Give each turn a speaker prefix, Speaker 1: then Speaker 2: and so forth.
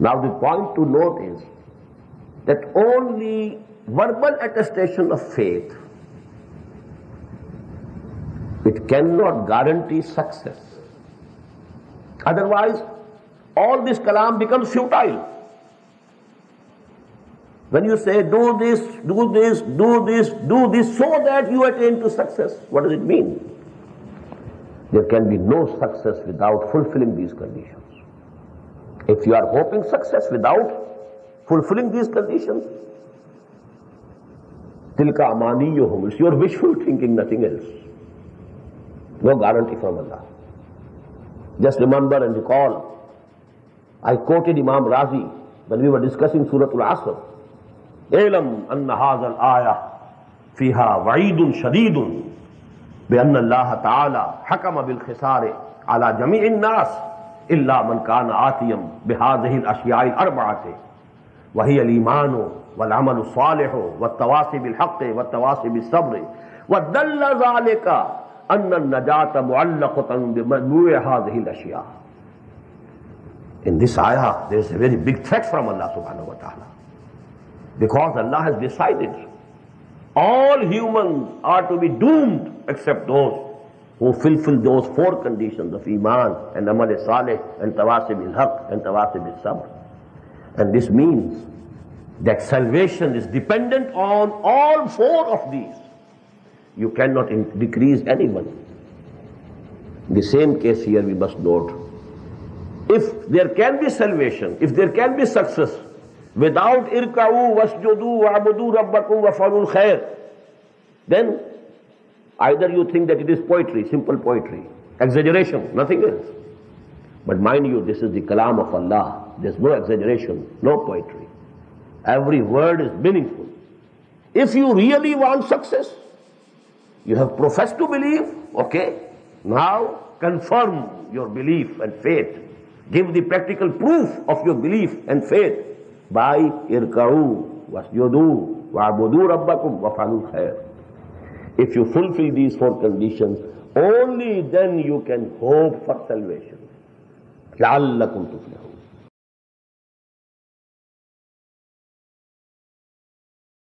Speaker 1: Now the point to note is that only verbal attestation of faith, it cannot guarantee success. Otherwise, all this kalam becomes futile. When you say, do this, do this, do this, do this, so that you attain to success, what does it mean? There can be no success without fulfilling these conditions. If you are hoping success without fulfilling these conditions, tilka amaniyuhum, it's your wishful thinking, nothing else. No guarantee from Allah. Just remember and recall, I quoted Imam Razi when we were discussing Surah Al-Asr. اعلم ان هذا الآية فيها وعيد شديد بأن الله تعالى حكم بالخسار على جميع الناس اللہ منکان آتیم بحاظ الاشیاء الاربعہ سے وہی الایمان ہو والعمل الصالح ہو و تواسب الحق و تواسب صبر و دل ذالک ان النجات معلقۃ بمجموع هذه الاشیاء In this ayah, there is a very big threat from Allah subhanahu wa ta'ala. Because Allah has decided all humans are to be doomed except those who fulfill those four conditions of Iman and Amal Saleh and Tawasib al-Haq and Tawasib al-Sabr. And this means that salvation is dependent on all four of these. You cannot decrease anyone. The same case here we must note, if there can be salvation, if there can be success, without irka'u wasjudu wa'budu rabbakum waf'alul khair, then either you think that it is poetry, simple poetry, exaggeration, nothing else. But mind you, this is the kalam of Allah. There's no exaggeration, no poetry. Every word is meaningful. If you really want success, you have professed to believe, okay. Now confirm your belief and faith. Give the practical proof of your belief and faith by irka'u wasjudu wa'budu rabbakum waf'alul khair. If you fulfill these four conditions, only then you can hope for salvation. لَعَلَّكُمْ تُفْلِحُونَ